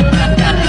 i Da, da, da.